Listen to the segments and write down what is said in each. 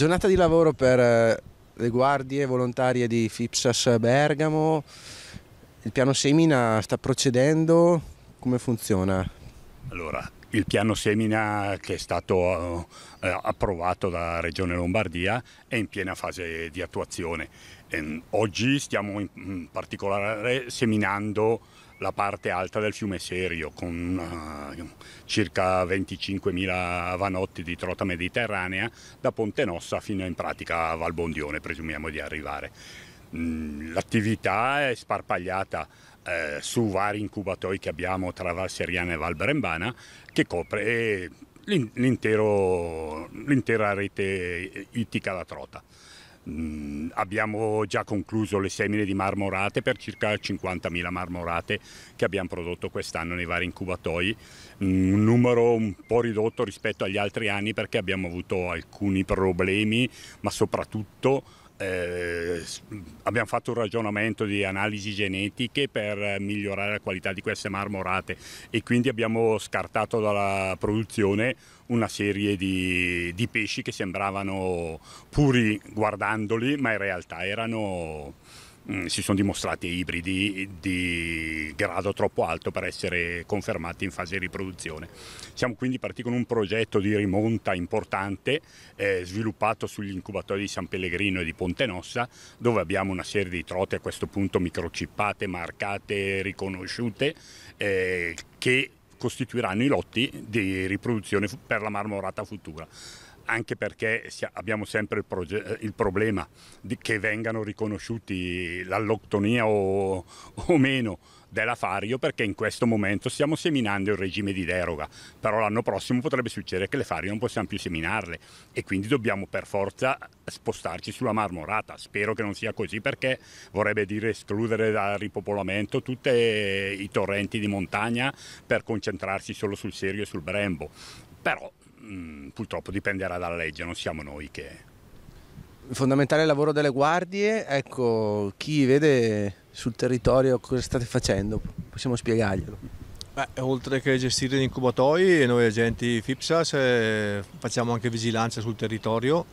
Giornata di lavoro per eh, le guardie volontarie di FIPSAS Bergamo, il piano Semina sta procedendo, come funziona? Allora, il piano Semina che è stato eh, approvato dalla Regione Lombardia è in piena fase di attuazione. Ehm, oggi stiamo in particolare seminando la parte alta del fiume Serio con uh, circa 25.000 vanotti di trota mediterranea da Ponte Nossa fino in pratica a Valbondione presumiamo di arrivare. Mm, l'attività è sparpagliata eh, su vari incubatori che abbiamo tra Val Seriana e Val Brembana che copre l'intera rete ittica da trota. Mm, abbiamo già concluso le semine di marmorate per circa 50.000 marmorate che abbiamo prodotto quest'anno nei vari incubatori, mm, un numero un po' ridotto rispetto agli altri anni perché abbiamo avuto alcuni problemi, ma soprattutto eh, abbiamo fatto un ragionamento di analisi genetiche per migliorare la qualità di queste marmorate e quindi abbiamo scartato dalla produzione una serie di, di pesci che sembravano puri guardandoli ma in realtà erano Mm, si sono dimostrati ibridi di grado troppo alto per essere confermati in fase di riproduzione. Siamo quindi partiti con un progetto di rimonta importante eh, sviluppato sugli incubatori di San Pellegrino e di Ponte Nossa dove abbiamo una serie di trote a questo punto microchippate, marcate, riconosciute eh, che costituiranno i lotti di riproduzione per la marmorata futura anche perché abbiamo sempre il, eh, il problema che vengano riconosciuti l'alloctonia o, o meno della Fario perché in questo momento stiamo seminando il regime di deroga, però l'anno prossimo potrebbe succedere che le Fario non possiamo più seminarle e quindi dobbiamo per forza spostarci sulla marmorata. Spero che non sia così perché vorrebbe dire escludere dal ripopolamento tutti i torrenti di montagna per concentrarsi solo sul Serio e sul Brembo. Però mh, mm, purtroppo dipenderà dalla legge, non siamo noi che... Fondamentale il lavoro delle guardie, ecco, chi vede sul territorio cosa state facendo, possiamo spiegarglielo. Beh, oltre che gestire gli incubatori, noi agenti FIPSAS eh, facciamo anche vigilanza sul territorio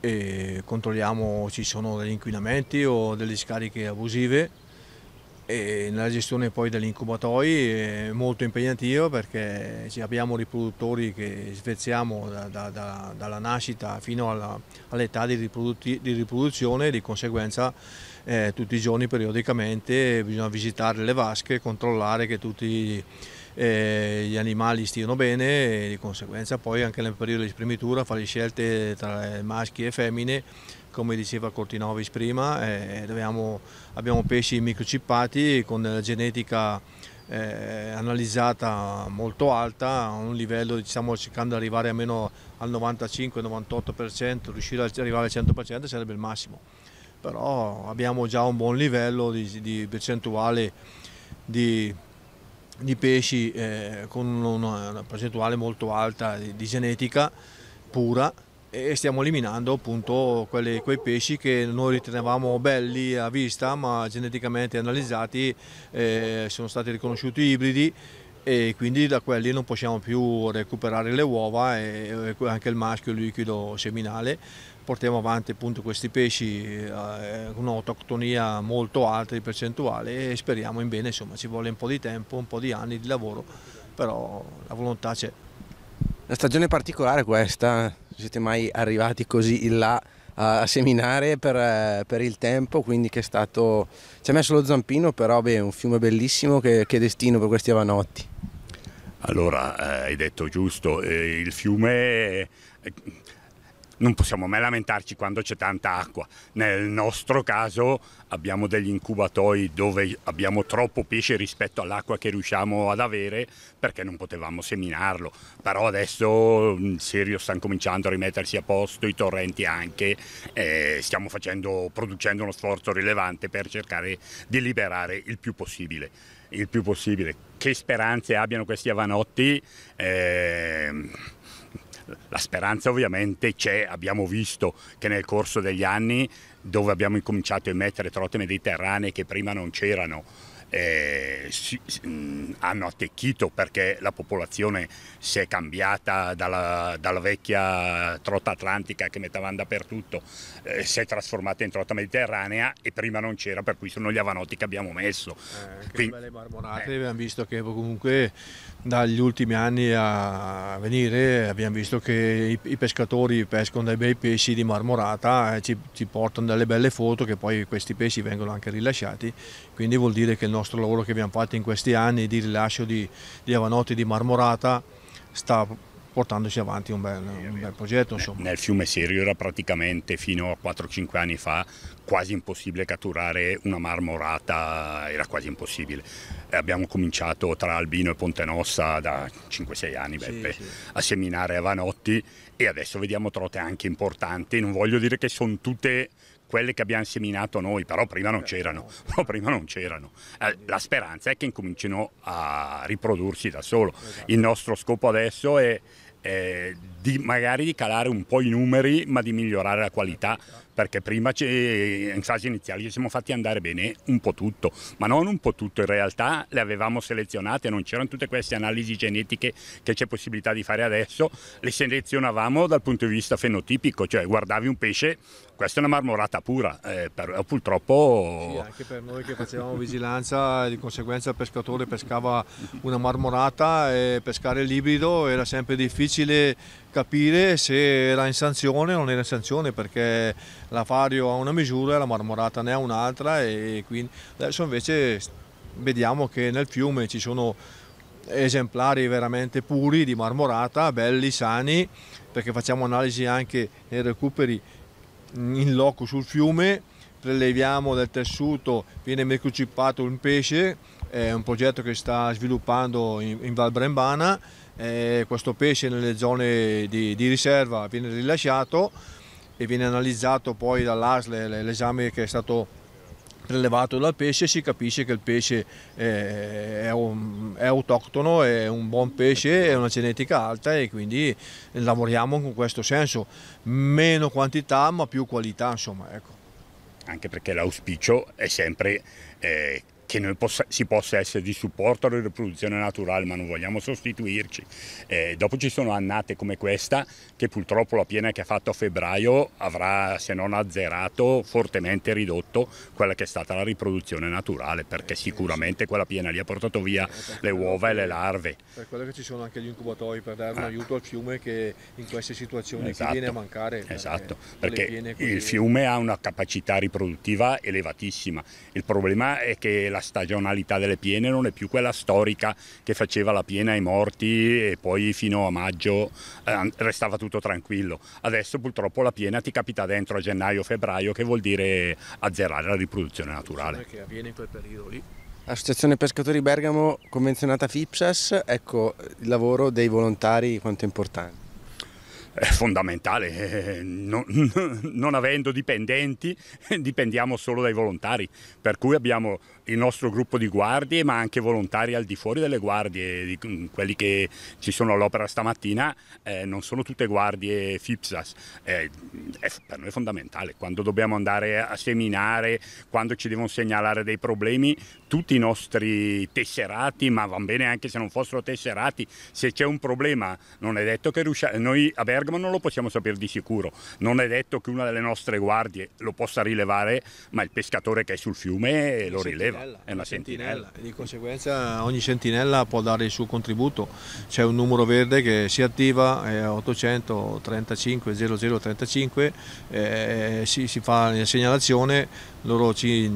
e controlliamo se ci sono degli inquinamenti o delle scariche abusive e nella gestione poi degli incubatori è molto impegnativo perché abbiamo riproduttori che svezziamo da, da, da, dalla nascita fino all'età di, di, riproduzione. E di conseguenza eh, tutti i giorni periodicamente bisogna visitare le vasche, controllare che tutti eh, gli animali stiano bene e di conseguenza poi anche nel periodo di spremitura fare scelte tra maschi e femmine come diceva Cortinovis prima, eh, abbiamo, abbiamo pesci microchippati con della genetica eh, analizzata molto alta, a un livello diciamo, cercando di arrivare almeno al 95-98%, riuscire ad arrivare al 100% sarebbe il massimo. Però abbiamo già un buon livello di, di percentuale di, di pesci eh, con una, una, percentuale molto alta di, di genetica pura e stiamo eliminando appunto quelli, quei pesci che noi ritenevamo belli a vista ma geneticamente analizzati eh, sono stati riconosciuti ibridi e quindi da quelli non possiamo più recuperare le uova e anche il maschio liquido seminale. Portiamo avanti appunto questi pesci eh, con un'autoctonia molto alta di percentuale e speriamo in bene, insomma ci vuole un po' di tempo, un po' di anni di lavoro, però la volontà c'è. La stagione particolare questa, siete mai arrivati così in là a, seminare per, per, il tempo, quindi che è stato, ci ha messo lo zampino, però beh, un fiume bellissimo, che, che destino per questi avanotti. Allora, eh, hai detto giusto, eh, il fiume... Non possiamo mai lamentarci quando c'è tanta acqua. Nel nostro caso abbiamo degli incubatori dove abbiamo troppo pesce rispetto all'acqua che riusciamo ad avere perché non potevamo seminarlo. Però adesso in serio stanno cominciando a rimettersi a posto, i torrenti anche, eh, stiamo facendo, producendo uno sforzo rilevante per cercare di liberare il più possibile. Il più possibile. Che speranze abbiano questi avanotti? Eh, la speranza ovviamente c'è, abbiamo visto che nel corso degli anni dove abbiamo incominciato a emettere trote mediterranee che prima non c'erano, eh, si, mh, hanno attecchito perché la popolazione si è cambiata dalla, dalla vecchia trota atlantica che mettevano dappertutto, eh, si è trasformata in trota mediterranea e prima non c'era, per cui sono gli avanotti che abbiamo messo. Eh, Quindi, belle marmorate, eh. abbiamo visto che comunque dagli ultimi anni a venire abbiamo visto che i, i pescatori pescano dei bei pesci di marmorata e ci, ci, portano delle belle foto che poi questi pesci vengono anche rilasciati, quindi vuol dire che il nostro lavoro che abbiamo fatto in questi anni di rilascio di, di avanotti di marmorata sta portandosi avanti un bel, un bel progetto. Insomma. Nel fiume Serio era praticamente fino a 4-5 anni fa quasi impossibile catturare una marmorata, era quasi impossibile. Abbiamo cominciato tra Albino e Ponte Nossa da 5-6 anni Beppe, sì, sì. a seminare a Vanotti e adesso vediamo trote anche importanti, non voglio dire che sono tutte quelle che abbiamo seminato noi, però prima non c'erano. prima non c'erano. Eh, la speranza è che incomincino a riprodursi da solo. Esatto. Il nostro scopo adesso è eh, di magari di calare un po' i numeri ma di migliorare la qualità perché prima in fase iniziale ci siamo fatti andare bene un po' tutto ma non un po' tutto. In realtà le avevamo selezionate non c'erano tutte queste analisi genetiche che c'è possibilità di fare adesso. Le selezionavamo dal punto di vista fenotipico cioè guardavi un pesce questa è una marmorata pura, eh, per, purtroppo... Sì, anche per noi che facevamo vigilanza, di conseguenza il pescatore pescava una marmorata e pescare l'ibrido era sempre difficile capire se era in sanzione o non era in sanzione perché la Fario ha una misura e la marmorata ne ha un'altra e quindi adesso invece vediamo che nel fiume ci sono esemplari veramente puri di marmorata, belli, sani, perché facciamo analisi anche nei recuperi in loco sul fiume, preleviamo del tessuto, viene microchippato un pesce, è un progetto che sta sviluppando in, in Val Brembana, eh, questo pesce nelle zone di, di, riserva viene rilasciato e viene analizzato poi dall'ASL l'esame che è stato prelevato dal pesce si capisce che il pesce è, un, è, autoctono, è un buon pesce, è una genetica alta e quindi lavoriamo con questo senso, meno quantità ma più qualità insomma. Ecco. Anche perché l'auspicio è sempre eh, che noi possa, si possa essere di supporto alla riproduzione naturale, ma non vogliamo sostituirci. Eh, dopo ci sono annate come questa, che purtroppo la piena che ha fatto a febbraio avrà, se non azzerato, fortemente ridotto quella che è stata la riproduzione naturale, perché sicuramente quella piena lì ha portato via le uova e le larve. Per quello che ci sono anche gli incubatori per dare un ah. aiuto al fiume che in queste situazioni esatto. viene a mancare. Esatto, perché il fiume ha una capacità riproduttiva elevatissima. Il problema è che la stagionalità delle piene non è più quella storica che faceva la piena ai morti e poi fino a maggio eh, restava tutto tranquillo. Adesso purtroppo la piena ti capita dentro a gennaio-febbraio che vuol dire azzerare la riproduzione naturale. Che avviene in quel periodo lì. Associazione Pescatori Bergamo convenzionata FIPSAS, ecco il lavoro dei volontari quanto è importante è fondamentale, eh, non, non, avendo dipendenti dipendiamo solo dai volontari, per cui abbiamo il nostro gruppo di guardie ma anche volontari al di fuori delle guardie, di, mm, quelli che ci sono all'opera stamattina eh, non sono tutte guardie FIPSAS, eh, è, per noi è fondamentale, quando dobbiamo andare a seminare, quando ci devono segnalare dei problemi, tutti i nostri tesserati, ma va bene anche se non fossero tesserati, se c'è un problema non è detto che riusciamo, noi a Bergamo non lo possiamo sapere di sicuro, non è detto che una delle nostre guardie lo possa rilevare, ma il pescatore che è sul fiume lo rileva è una sentinella. sentinella. E di conseguenza ogni sentinella può dare il suo contributo. C'è un numero verde che si attiva, è 835 0035, eh, si, si, fa la segnalazione, loro ci,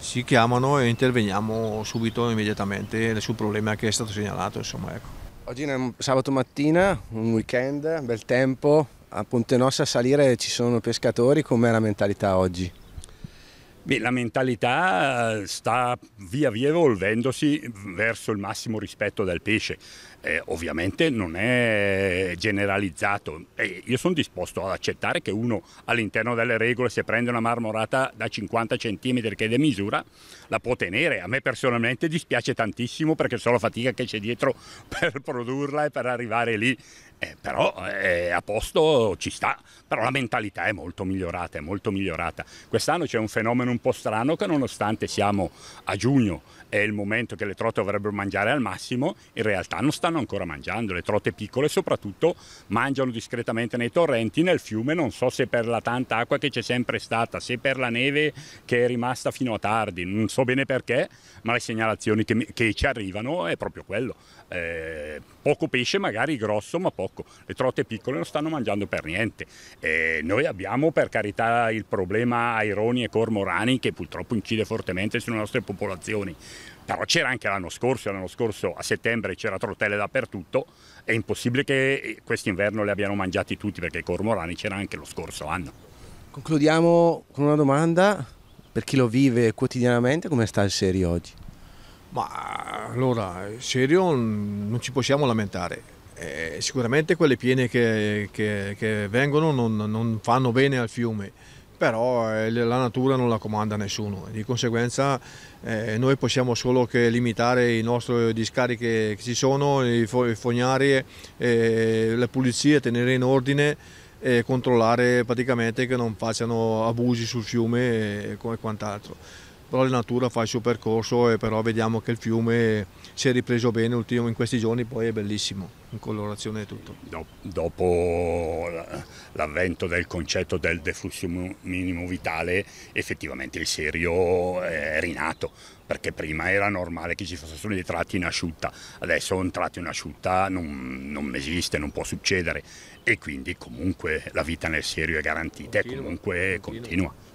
ci, chiamano e interveniamo subito, immediatamente sul problema che è stato segnalato. Insomma, ecco. Oggi è sabato mattina, un weekend, bel tempo, a Ponte Nossa a salire ci sono pescatori, com'è la mentalità oggi? Beh, la mentalità sta via via evolvendosi verso il massimo rispetto del pesce. Eh, ovviamente non è generalizzato e io sono disposto ad accettare che uno all'interno delle regole se prende una marmorata da 50 cm che è di misura la può tenere. A me personalmente dispiace tantissimo perché so la fatica che c'è dietro per produrla e per arrivare lì. Eh, però eh, a posto ci sta, però la mentalità è molto migliorata, è molto migliorata. Quest'anno c'è un fenomeno un po' strano che nonostante siamo a giugno è il momento che le trote dovrebbero mangiare al massimo, in realtà non stanno ancora mangiando, le trote piccole soprattutto mangiano discretamente nei torrenti, nel fiume, non so se per la tanta acqua che c'è sempre stata, se per la neve che è rimasta fino a tardi, non so bene perché, ma le segnalazioni che, che ci arrivano è proprio quello. Eh, poco pesce, magari grosso, ma poco. Le trote piccole non stanno mangiando per niente. Eh, noi abbiamo per carità il problema aironi e cormorani che purtroppo incide fortemente sulle nostre popolazioni. Però c'era anche l'anno scorso, l'anno scorso a settembre c'era trotelle dappertutto, è impossibile che quest'inverno le abbiano mangiati tutti perché i cormorani c'era anche lo scorso anno. Concludiamo con una domanda, per chi lo vive quotidianamente, come sta il serio oggi? Ma allora, serio non ci possiamo lamentare. Eh, sicuramente quelle piene che, che, che vengono non, non, fanno bene al fiume, però eh, la natura non la comanda nessuno. Di conseguenza eh, noi possiamo solo che limitare i nostri discariche che ci sono, i fognari, eh, le pulizie, tenere in ordine e controllare praticamente che non facciano abusi sul fiume e, e quant'altro però la natura fa il suo percorso e però vediamo che il fiume si è ripreso bene ultimo in questi giorni, poi è bellissimo, in colorazione e tutto. Dopo l'avvento del concetto del deflusso minimo vitale, effettivamente il serio è rinato, perché prima era normale che ci fossero dei tratti in asciutta, adesso un tratto in asciutta non, non esiste, non può succedere e quindi comunque la vita nel serio è garantita e comunque continua. continua.